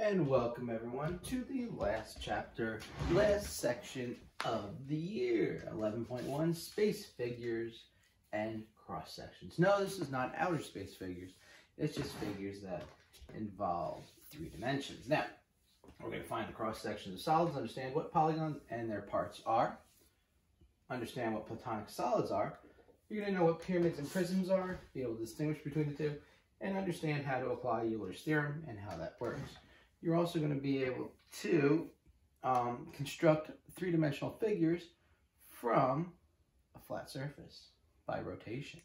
And welcome everyone to the last chapter, last section of the year, 11.1 space figures and cross sections. No, this is not outer space figures. It's just figures that involve three dimensions. Now, we're going to find the cross sections of solids, understand what polygons and their parts are, understand what platonic solids are. You're going to know what pyramids and prisms are, be able to distinguish between the two, and understand how to apply Euler's theorem and how that works. You're also going to be able to um, construct three-dimensional figures from a flat surface by rotation.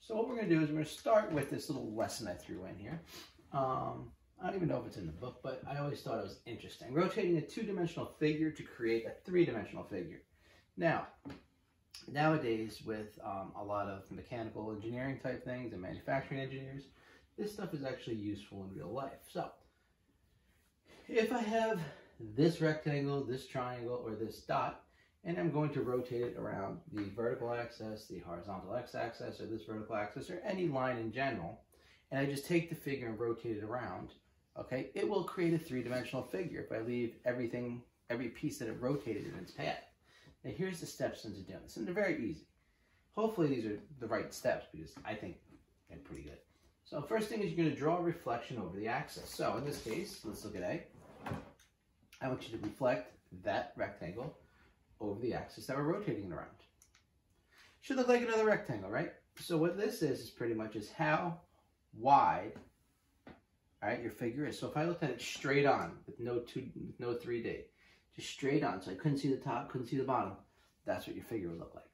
So what we're going to do is we're going to start with this little lesson I threw in here. Um, I don't even know if it's in the book, but I always thought it was interesting. Rotating a two-dimensional figure to create a three-dimensional figure. Now, nowadays with um, a lot of mechanical engineering type things and manufacturing engineers, this stuff is actually useful in real life. So, if I have this rectangle, this triangle, or this dot, and I'm going to rotate it around the vertical axis, the horizontal x-axis, or this vertical axis, or any line in general, and I just take the figure and rotate it around, okay, it will create a three-dimensional figure if I leave everything, every piece that it rotated in its path. Now here's the steps into doing this, and they're very easy. Hopefully these are the right steps because I think they're pretty good. So first thing is you're going to draw a reflection over the axis. So in this case, let's look at A. I want you to reflect that rectangle over the axis that we're rotating it around. Should look like another rectangle, right? So what this is, is pretty much is how wide, all right, your figure is. So if I looked at it straight on with no two, no 3D, just straight on, so I couldn't see the top, couldn't see the bottom, that's what your figure would look like.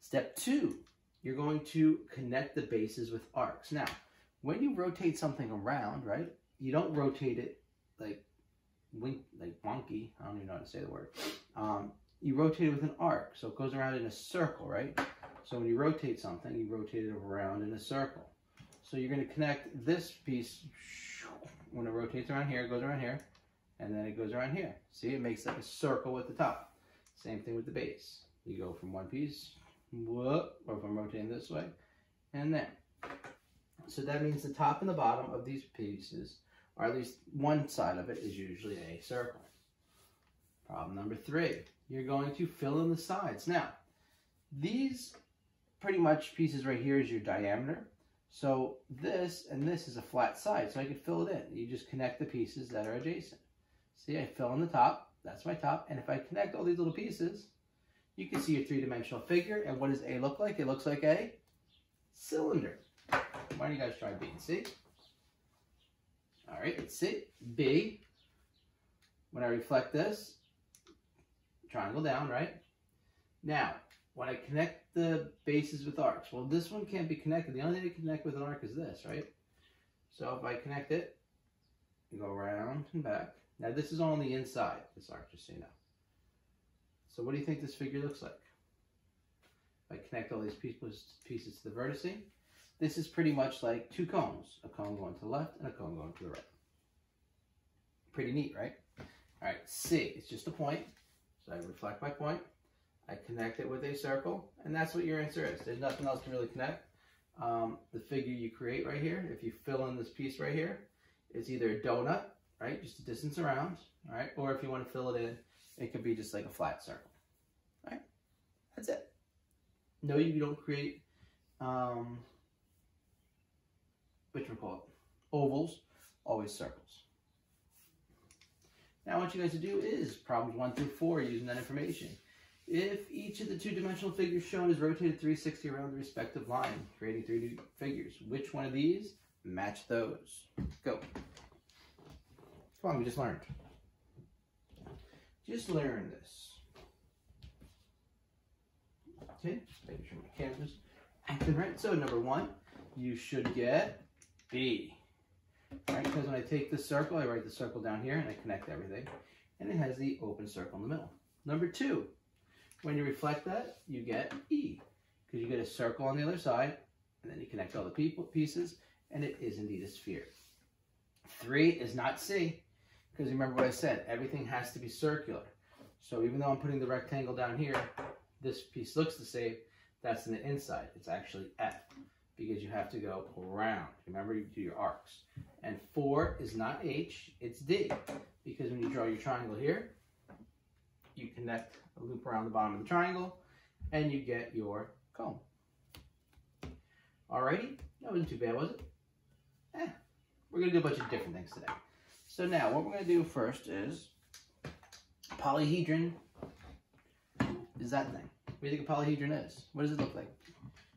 Step two, you're going to connect the bases with arcs. Now, when you rotate something around, right, you don't rotate it like wink, like wonky. I don't even know how to say the word. Um, you rotate it with an arc, so it goes around in a circle, right? So when you rotate something, you rotate it around in a circle. So you're going to connect this piece, when it rotates around here, it goes around here, and then it goes around here. See, it makes like a circle at the top. Same thing with the base. You go from one piece, whoop, or if I'm rotating this way, and then. So that means the top and the bottom of these pieces or at least one side of it is usually a circle. Problem number three, you're going to fill in the sides. Now, these pretty much pieces right here is your diameter. So this and this is a flat side, so I could fill it in. You just connect the pieces that are adjacent. See, I fill in the top, that's my top, and if I connect all these little pieces, you can see a three-dimensional figure, and what does A look like? It looks like a cylinder. Why don't you guys try B and C? All right, let's see. B, when I reflect this, triangle down, right? Now, when I connect the bases with arcs, well, this one can't be connected. The only thing to connect with an arc is this, right? So if I connect it, go around and back. Now, this is on the inside, this arc, just so you know. So what do you think this figure looks like? If I connect all these pieces, pieces to the vertice, this is pretty much like two cones, a cone going to the left and a cone going to the right. Pretty neat, right? All right, C, it's just a point. So I reflect my point. I connect it with a circle, and that's what your answer is. There's nothing else to really connect. Um, the figure you create right here, if you fill in this piece right here, it's either a donut, right, just a distance around, all right, or if you want to fill it in, it could be just like a flat circle, all right? That's it. No, you don't create um, which we call it ovals, always circles. Now what you guys to do is problems one through four using that information. If each of the two-dimensional figures shown is rotated 360 around the respective line, creating three figures, which one of these match those? Go. Come on, we just learned. Just learned this. Okay, just making sure my camera's acting right. So number one, you should get B. Right, because when I take this circle, I write the circle down here and I connect everything. And it has the open circle in the middle. Number two, when you reflect that, you get E. Because you get a circle on the other side, and then you connect all the people, pieces, and it is indeed a sphere. Three is not C, because remember what I said, everything has to be circular. So even though I'm putting the rectangle down here, this piece looks the same, that's in the inside. It's actually F because you have to go around. Remember, you do your arcs. And 4 is not H, it's D. Because when you draw your triangle here, you connect a loop around the bottom of the triangle, and you get your cone. Alrighty, that wasn't too bad, was it? Eh, we're to do a bunch of different things today. So now, what we're to do first is polyhedron is that thing. What do you think a polyhedron is? What does it look like?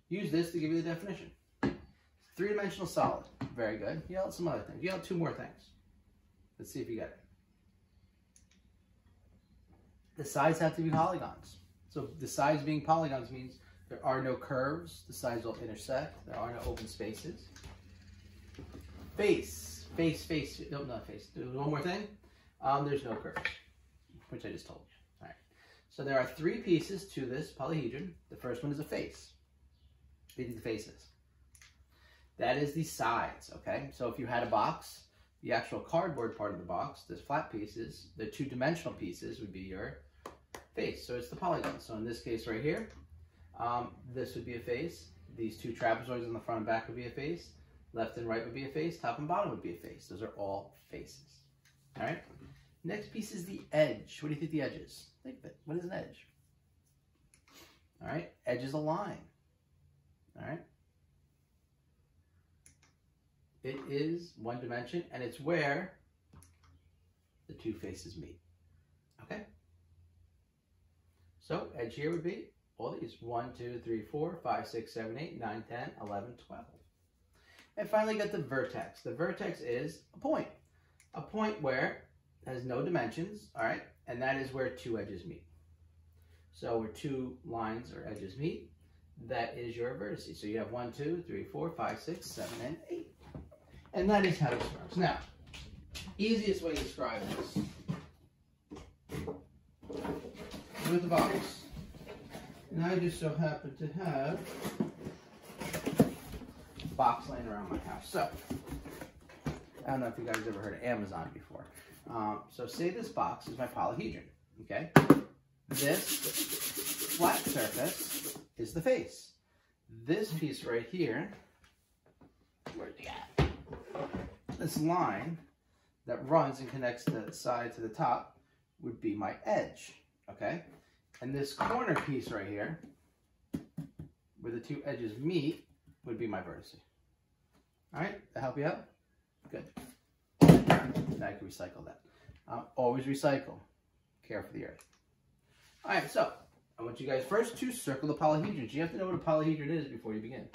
Use this to give you the definition. Three-dimensional solid. Very good. You got some other things. You got two more things. Let's see if you got it. The sides have to be polygons. So the sides being polygons means there are no curves. The sides will intersect. There are no open spaces. Face. Face, face. No, not face. One more thing. Um, there's no curves, which I just told you. All right. So there are three pieces to this polyhedron. The first one is a face. Do the face is? That is the sides, okay? So if you had a box, the actual cardboard part of the box, the flat pieces, the two-dimensional pieces would be your face. So it's the polygon. So in this case right here, um, this would be a face. These two trapezoids on the front and back would be a face. Left and right would be a face. Top and bottom would be a face. Those are all faces. All right? Next piece is the edge. What do you think the edge is? Think of it. What is an edge? All right? Edge is a line. All right? It is one dimension, and it's where the two faces meet. Okay? So, edge here would be all these. 1, 2, 3, 4, 5, 6, 7, 8, 9, 10, 11, 12. And finally, got the vertex. The vertex is a point. A point where has no dimensions, all right? And that is where two edges meet. So where two lines or edges meet, that is your vertices. So you have one, two, three, four, five, six, seven, and 8. And that is how it describes. Now, easiest way to describe this with the box. And I just so happen to have a box laying around my house. So, I don't know if you guys ever heard of Amazon before. Um, so say this box is my polyhedron, okay? This flat surface is the face. This piece right here, where's the at? This line that runs and connects the side to the top would be my edge, okay? And this corner piece right here, where the two edges meet, would be my vertex. All right, that help you out? Good. Now I can recycle that. Uh, always recycle. Care for the earth. All right, so I want you guys first to circle the polyhedrons. You have to know what a polyhedron is before you begin.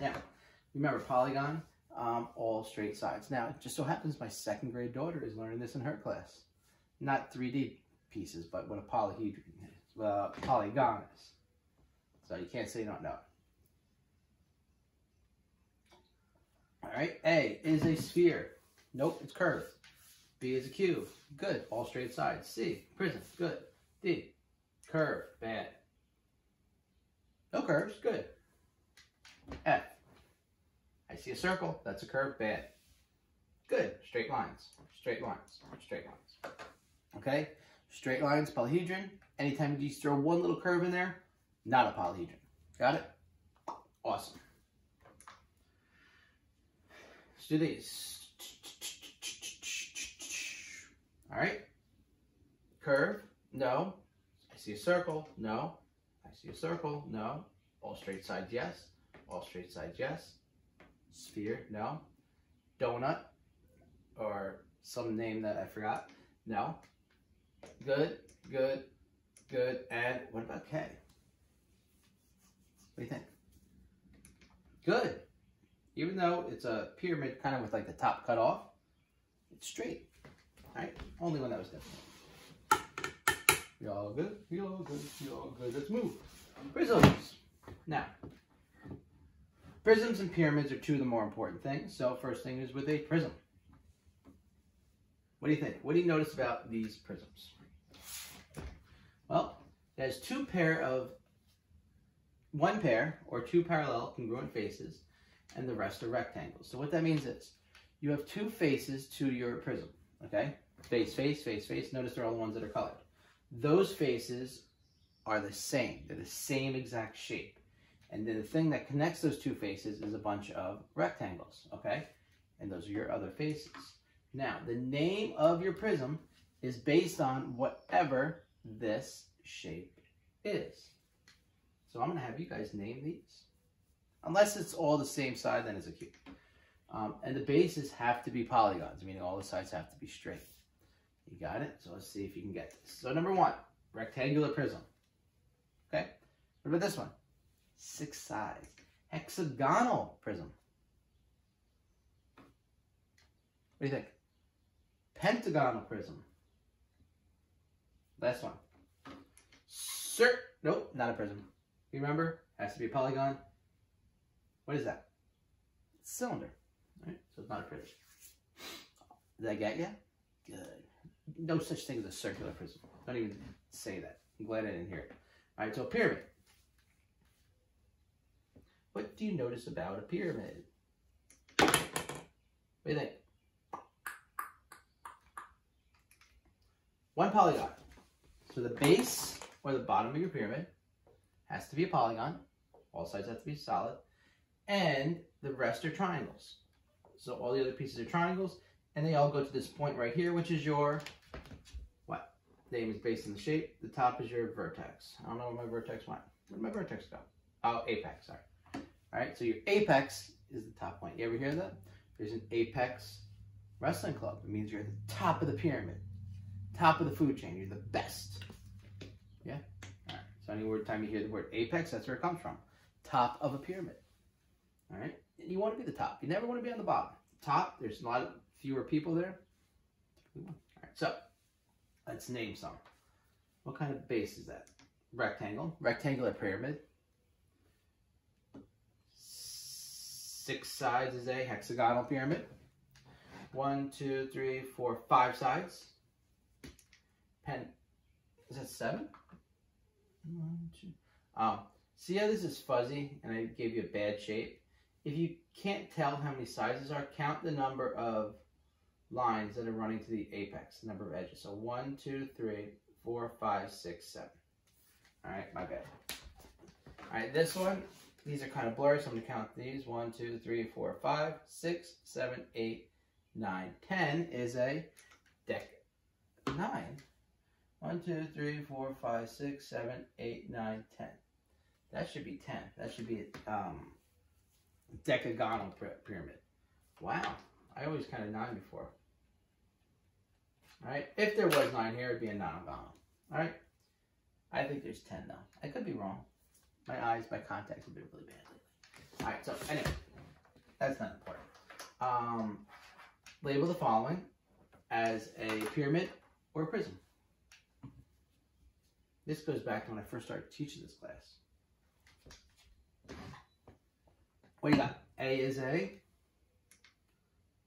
Now, remember polygon, um, all straight sides. Now, it just so happens my second grade daughter is learning this in her class. Not 3D pieces, but what a polyhedron is, uh, polygon is. So you can't say you don't know. All right, A is a sphere. Nope, it's curved. B is a cube. Good, all straight sides. C, prism. Good. D, curve. Bad. No curves. Good. F, I see a circle. That's a curve. Bad. Good. Straight lines. Straight lines. Straight lines. Okay? Straight lines, polyhedron. Anytime you just throw one little curve in there, not a polyhedron. Got it? Awesome. Let's do these. All right. Curve, no. See a circle, no. I see a circle, no. All straight sides, yes. All straight sides, yes. Sphere, no. Donut, or some name that I forgot, no. Good, good, good. And what about K? What do you think? Good. Even though it's a pyramid kind of with like the top cut off, it's straight. Right? Only one that was different. We all good? We all good? We all good? Let's move. Prisms. Now, prisms and pyramids are two of the more important things. So first thing is with a prism. What do you think? What do you notice about these prisms? Well, has two pair of, one pair or two parallel congruent faces and the rest are rectangles. So what that means is you have two faces to your prism, okay? Face, face, face, face. Notice they're all the ones that are colored. Those faces are the same. They're the same exact shape. And then the thing that connects those two faces is a bunch of rectangles, okay? And those are your other faces. Now, the name of your prism is based on whatever this shape is. So I'm to have you guys name these. Unless it's all the same side, then it's a cube. Um, and the bases have to be polygons, meaning all the sides have to be straight. You got it? So let's see if you can get this. So number one, rectangular prism. Okay? What about this one? Six sides. Hexagonal prism. What do you think? Pentagonal prism. Last one. Cir nope, not a prism. You remember? Has to be a polygon. What is that? cylinder. Right? So it's not a prism. Did I get you? Good. No such thing as a circular prism. Don't even say that. I'm glad I didn't hear it. All right, so pyramid. What do you notice about a pyramid? What do you think? One polygon. So the base or the bottom of your pyramid has to be a polygon. All sides have to be solid. And the rest are triangles. So all the other pieces are triangles. And they all go to this point right here, which is your, what? Name is based on the shape. The top is your vertex. I don't know where my vertex went. Where did my vertex go? Oh, apex, sorry. All right, so your apex is the top point. You ever hear that? There's an apex wrestling club. It means you're at the top of the pyramid, top of the food chain. You're the best. Yeah? All right, so any time you hear the word apex, that's where it comes from. Top of a pyramid. All right, and you want to be the top. You never want to be on the bottom. Top, there's a lot of fewer people there. All right, so let's name some. What kind of base is that? Rectangle, rectangular pyramid. Six sides is a hexagonal pyramid. One, two, three, four, five sides. Pen, is that seven? One, two. Um, see how this is fuzzy and I gave you a bad shape? If you can't tell how many sizes are, count the number of lines that are running to the apex, the number of edges. So one, two, three, four, five, six, seven. All right, my bad. All right, this one, these are kind of blurry, so I'm gonna count these. One, two, three, four, five, six, seven, eight, nine, ten is a deck nine. One, two, three, four, five, six, seven, eight, nine, ten. That should be ten. That should be um, decagonal pyramid. Wow, I always counted nine before. All right, if there was nine here, it'd be a nonagonal. All right, I think there's ten though. I could be wrong. My eyes, my contacts have been really bad lately. All right, so anyway, that's not important. Um, label the following as a pyramid or a prism. This goes back to when I first started teaching this class. What do you got? A is a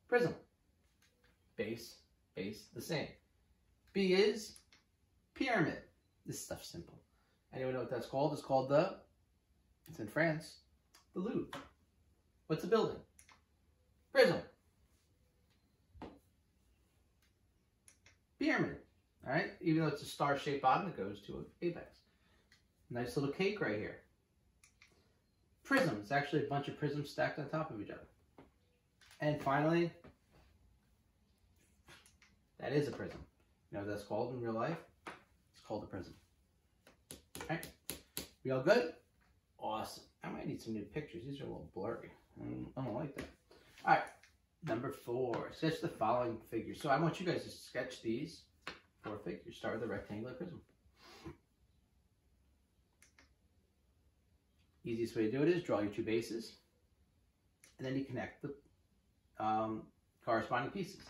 prism. Base, base, the same. B is pyramid. This stuff's simple. Anyone know what that's called? It's called the, it's in France, the Louvre. What's a building? Prism. Pyramid. All right, even though it's a star-shaped bottom, it goes to an apex. Nice little cake right here prism. It's actually a bunch of prisms stacked on top of each other. And finally, that is a prism. You know what that's called in real life? It's called a prism. All right, we all good? Awesome. I might need some new pictures. These are a little blurry. Mm, I don't like that. All right, number four. Sketch the following figures. So I want you guys to sketch these four figures. Start with a rectangular prism. Easiest way to do it is draw your two bases, and then you connect the um, corresponding pieces.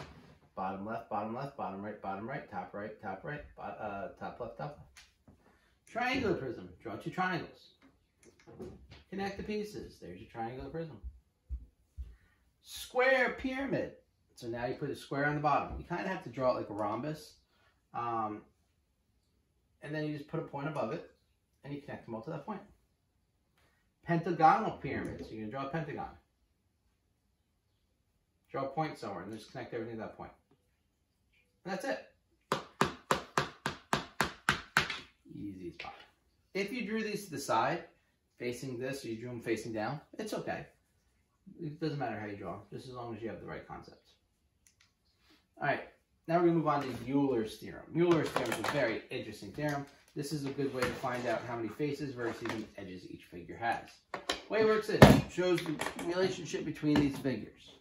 Bottom left, bottom left, bottom right, bottom right, top right, top right, uh, top left, top left. Triangular prism, draw two triangles. Connect the pieces, there's your triangular prism. Square pyramid. So now you put a square on the bottom. You kind of have to draw it like a rhombus. Um, and then you just put a point above it, and you connect them all to that point pentagonal pyramid. So you're going to draw a pentagon. Draw a point somewhere and just connect everything to that point. And that's it. Easy as. If you drew these to the side, facing this or you drew them facing down, it's okay. It doesn't matter how you draw just as long as you have the right concepts. All right, now we're going to move on to Euler's theorem. Euler's theorem is a very interesting theorem. This is a good way to find out how many faces, and edges each figure has. Way it works is, it shows the relationship between these figures.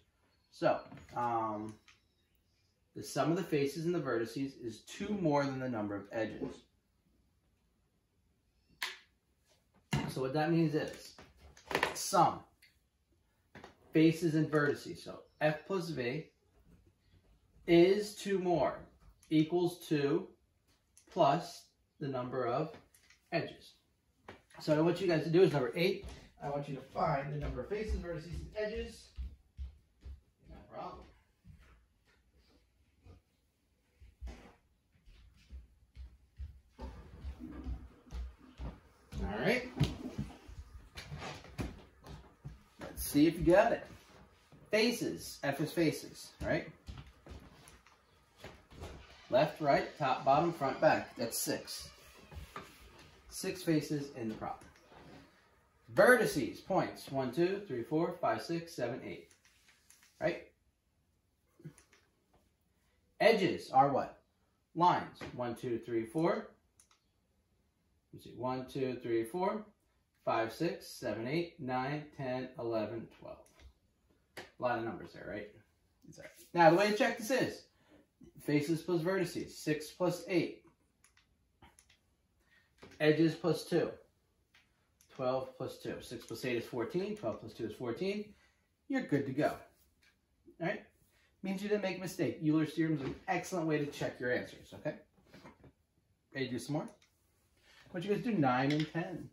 So, um, the sum of the faces and the vertices is 2 more than the number of edges. So what that means is, sum, faces and vertices. So f plus v is 2 more equals 2 plus the number of edges. So I want you guys to do is number 8. I want you to find the number of faces, vertices, and edges. No problem. All right. Let's see if you got it. Faces. F is faces, right? Left, right, top, bottom, front, back. That's six. Six faces in the problem. Vertices, points. One, two, three, four, five, six, seven, eight. Right? Edges are what? Lines. One, two, three, four. You see, one, two, three, four, five, six, seven, eight, nine, ten, eleven, twelve. A lot of numbers there, right? Now, the way to check this is faces plus vertices, 6 plus 8. Edges plus 2. 12 plus 2. 6 plus 8 is 14. 12 plus 2 is 14. You're good to go. All right? Means you didn't make a mistake. Euler's theorem is an excellent way to check your answers, okay? Ready to do some more? What you guys do? 9 and 10.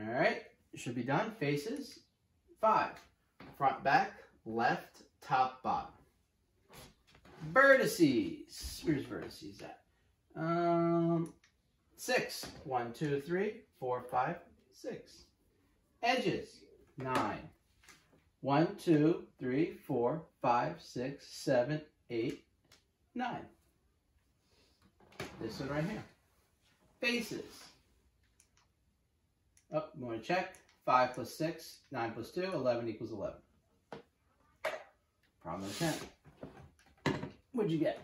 All right. Should be done. Faces. 5. Front, back, left, top, bottom. Vertices. Where's vertices at? Um, six. One, two, three, four, five, six. Edges. Nine. One, two, three, four, five, six, seven, eight, nine. This one right here. Faces. Oh, I'm going to check? 5 plus 6, 9 plus 2, 11 equals 11. Problem 10. What'd you get?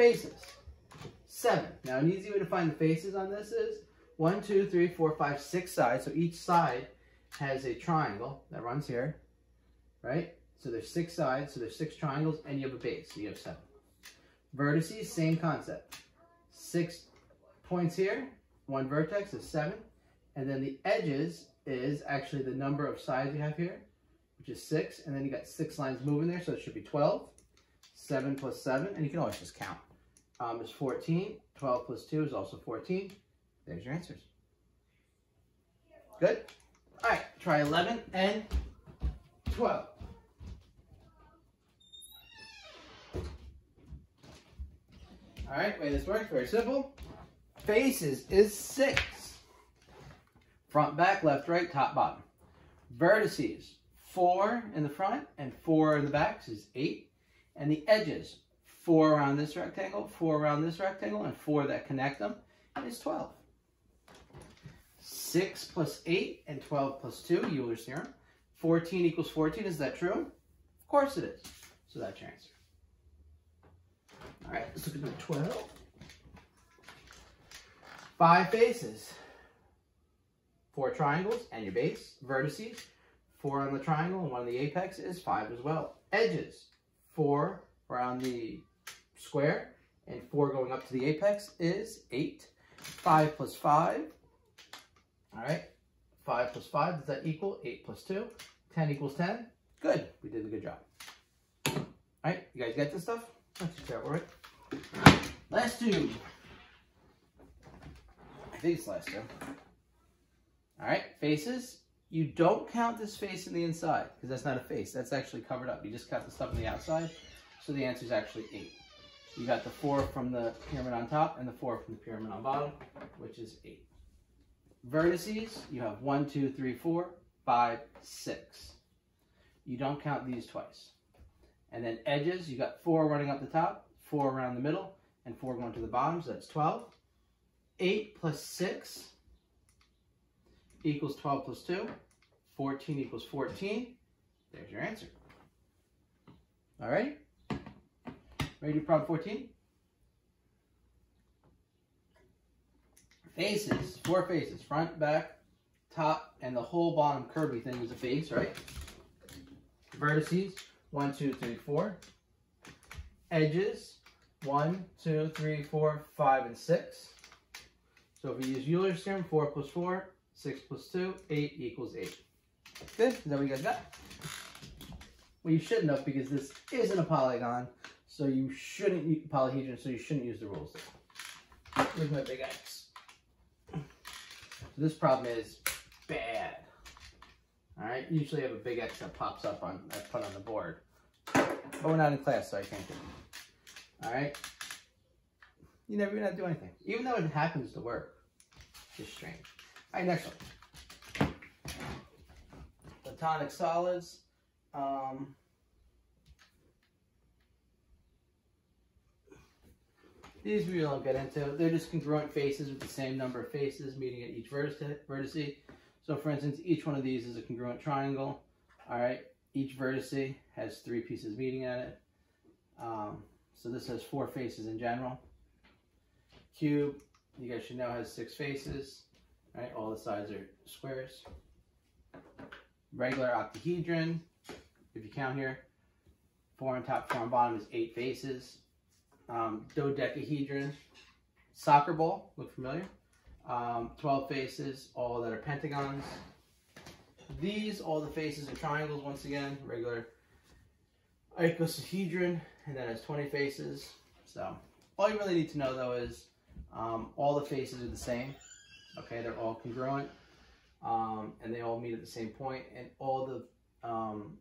Faces. Seven. Now, an easy way to find the faces on this is one, two, three, four, five, six sides. So each side has a triangle that runs here, right? So there's six sides, so there's six triangles, and you have a base, so you have seven. Vertices, same concept. Six points here, one vertex is seven, and then the edges is actually the number of sides you have here, which is 6. And then you got 6 lines moving there, so it should be 12. 7 plus 7, and you can always just count, um, is 14. 12 plus 2 is also 14. There's your answers. Good? All right, try 11 and 12. All right, way this works, very simple. Faces is 6. Front, back, left, right, top, bottom. Vertices, four in the front and four in the back is eight. And the edges, four around this rectangle, four around this rectangle, and four that connect them is 12. 6 plus 8 and 12 plus 2, Euler's theorem. 14 equals 14, is that true? Of course it is. So that's your answer. All right, let's look at number 12. Five faces. Four triangles and your base, vertices, Four on the triangle and one on the apex is five as well. Edges, four around the square and four going up to the apex is eight. Five plus five, all right. Five plus five, does that equal eight plus two? 10 equals 10. Good, we did a good job. All right, you guys get this stuff? That's terrible, right? Last two. I think it's last two. All right, faces. You don't count this face in the inside because that's not a face. That's actually covered up. You just count the stuff on the outside. So the answer is actually eight. You got the four from the pyramid on top and the four from the pyramid on bottom, which is eight. Vertices, you have one, two, three, four, five, six. You don't count these twice. And then edges, you got four running up the top, four around the middle, and four going to the bottom, so that's 12. 8 plus 6 equals 12 plus 2. 14 equals 14. There's your answer. All right? Ready to do problem 14? Faces, four faces, front, back, top, and the whole bottom curvy thing is a face, right? Vertices, one, two, three, four. Edges, one, two, three, four, five, and six. So if we use Euler's theorem, four plus four, six plus two, eight equals eight. Good, is that what you guys got? Well, you shouldn't have because this isn't a polygon, so you shouldn't use polyhedron, so you shouldn't use the rules. Here's my big X. So this problem is bad. All right, usually I have a big X that pops up on I put on the board, but we're not in class, so I can't do it. All right, you never to do anything, even though it happens to work. Just strange. All right, next one. Platonic solids. Um, these we don't get into. They're just congruent faces with the same number of faces meeting at each vertice. So for instance, each one of these is a congruent triangle. All right, each vertice has three pieces meeting at it. Um, so this has four faces in general. Cube, you guys should know, has six faces. Right, all the sides are squares. Regular octahedron, if you count here, four on top, four on bottom is eight faces. Um, dodecahedron, soccer ball, look familiar? Um, 12 faces, all that are pentagons. These, all the faces are triangles once again, regular icosahedron, and then has 20 faces. So all you really need to know though is um, all the faces are the same. Okay, they're all congruent, um, and they all meet at the same point, and all the um,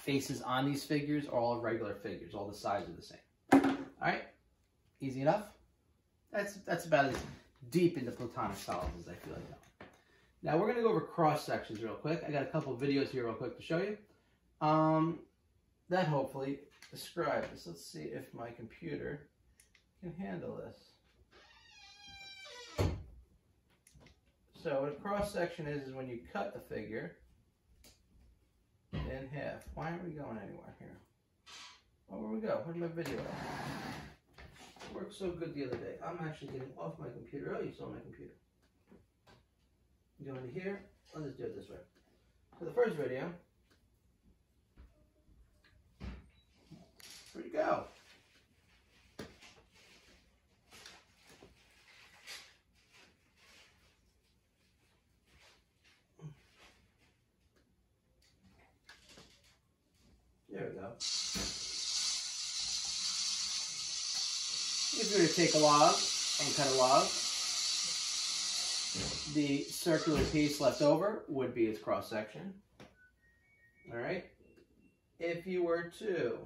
faces on these figures are all regular figures. All the sides are the same. All right, easy enough. That's that's about as deep into platonic solids as I feel like now. We're gonna go over cross sections real quick. I got a couple videos here real quick to show you. Um, that hopefully describes this. Let's see if my computer can handle this. So what a cross section is is when you cut a figure in half. Why aren't we going anywhere here? Oh, where we go? Where'd my video? It worked so good the other day. I'm actually getting off my computer. Oh, you saw my computer. Go into here. Let's just do it this way. So the first video. Where'd you go? There we go. If you were to take a log and cut a log, the circular piece left over would be its cross section. All right. If you were to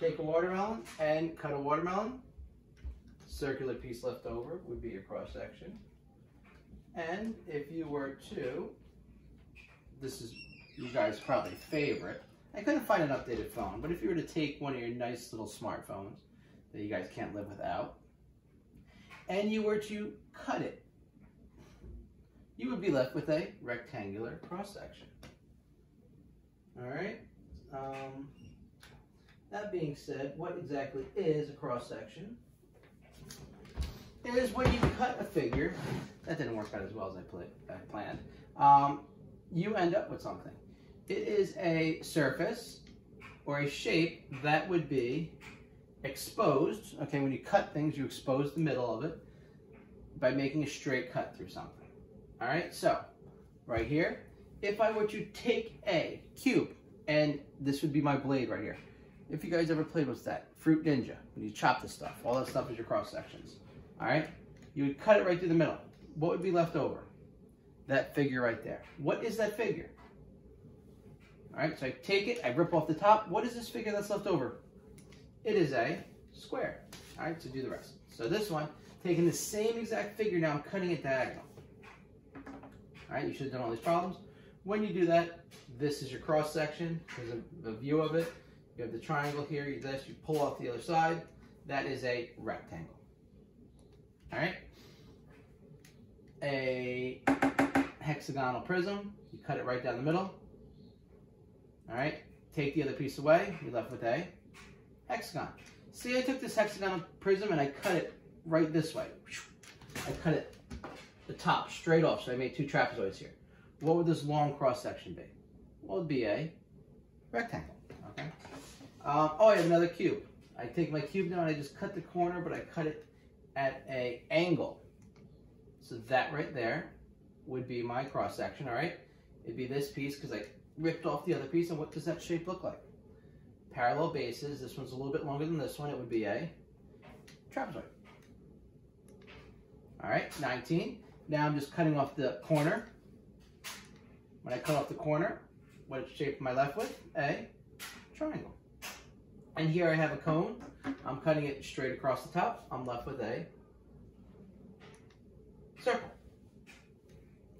take a watermelon and cut a watermelon, circular piece left over would be your cross section. And if you were to, this is you guys' probably favorite. I couldn't find an updated phone, but if you were to take one of your nice little smartphones that you guys can't live without, and you were to cut it, you would be left with a rectangular cross section. All right. Um, that being said, what exactly is a cross section? It is when you cut a figure. That didn't work out as well as I planned. Um, you end up with something. It is a surface or a shape that would be exposed. Okay, when you cut things, you expose the middle of it by making a straight cut through something. All right, so right here, if I were to take a cube, and this would be my blade right here. If you guys ever played with that, Fruit Ninja, when you chop the stuff, all that stuff is your cross sections. All right, you would cut it right through the middle. What would be left over? That figure right there. What is that figure? All right, so I take it, I rip off the top. What is this figure that's left over? It is a square. All right, so do the rest. So this one, taking the same exact figure now, I'm cutting it diagonal. All right, you should have done all these problems. When you do that, this is your cross section. There's a, a view of it. You have the triangle here. You this, you pull off the other side. That is a rectangle. All right. A hexagonal prism, you cut it right down the middle. All right. Take the other piece away, you're left with a hexagon. See, I took this hexagonal prism and I cut it right this way. I cut it the top straight off, so I made two trapezoids here. What would this long cross section be? Well, it'd be a rectangle. Okay. Um, oh, I have another cube. I take my cube now and I just cut the corner, but I cut it at a angle. So that right there would be my cross section. All right. It'd be this piece because I ripped off the other piece. And what does that shape look like? Parallel bases. This one's a little bit longer than this one. It would be a trapezoid. All right, 19. Now I'm just cutting off the corner. When I cut off the corner, what shape am I left with? A triangle. And here I have a cone. I'm cutting it straight across the top. I'm left with a circle.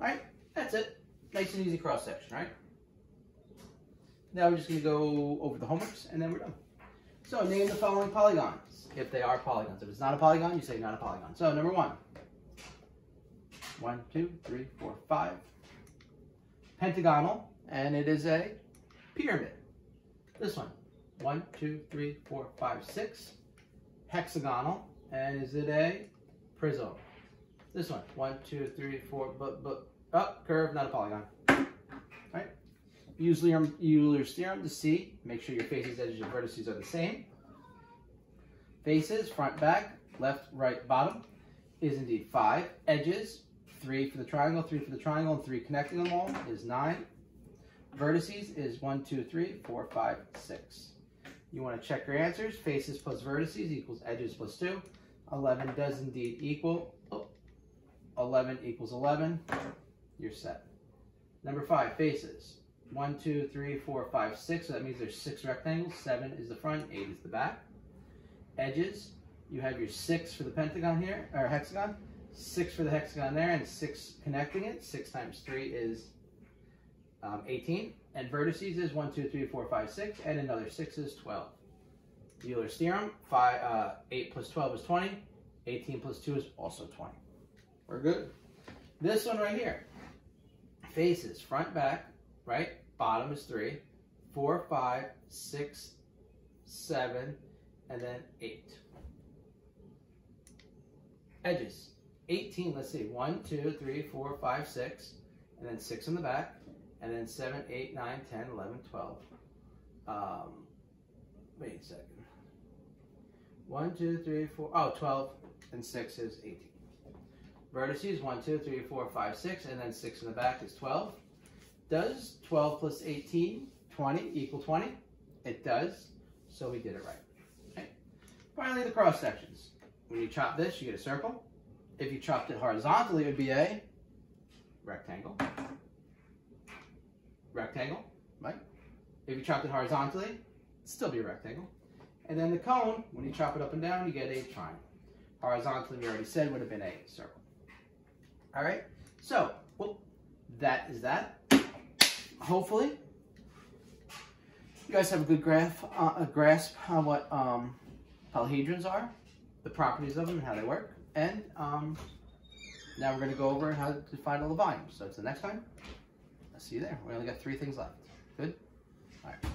All right, that's it. Nice and easy cross section, right? Now we're just gonna go over the homeworks and then we're done. So name the following polygons, if they are polygons. If it's not a polygon, you say not a polygon. So number one, one, two, three, four, five. Pentagonal, and it is a pyramid. This one, one, two, three, four, five, six. Hexagonal, and is it a prism? This one, one, two, three, four, but, but, up, oh, curve, not a polygon. Use Euler's theorem to see, make sure your faces, edges, and vertices are the same. Faces, front, back, left, right, bottom, is indeed five. Edges, Three for the triangle, three for the triangle, and three connecting them all is nine. Vertices is one, two, three, four, five, six. You want to check your answers. Faces plus vertices equals edges plus two. 11 does indeed equal, oh, 11 equals 11. You're set. Number five, faces. One, two, three, four, five, six. So that means there's six rectangles. Seven is the front, eight is the back. Edges, you have your six for the pentagon here, or hexagon six for the hexagon there, and six connecting it. Six times three is um, 18. And vertices is one, two, three, four, five, six, and another six is 12. Euler's theorem, five, uh, 8 plus 12 is 20. 18 plus 2 is also 20. We're good. This one right here, faces front, back, right? Bottom is 3, 4, 5, 6, 7, and then 8. Edges, 18, let's see, 1, 2, 3, 4, 5, 6, and then 6 in the back, and then 7, 8, 9, 10, 11, 12. Um, wait a second. 1, 2, 3, 4, oh, 12, and 6 is 18. Vertices, 1, 2, 3, 4, 5, 6, and then 6 in the back is 12. Does 12 plus 18, 20, equal 20? It does, so we did it right. Okay. Finally, the cross sections. When you chop this, you get a circle. If you chopped it horizontally, it would be a rectangle. Rectangle, right? If you chopped it horizontally, it'd still be a rectangle. And then the cone, when you chop it up and down, you get a triangle. Horizontally, we already said, would have been a circle. All right, so well, that is that. Hopefully, you guys have a good graph, uh, a grasp on what um, polyhedrons are, the properties of them, and how they work. And um, now we're going to go over how to find all the volumes. So the next time. I'll see you there. We only got three things left. Good? All right.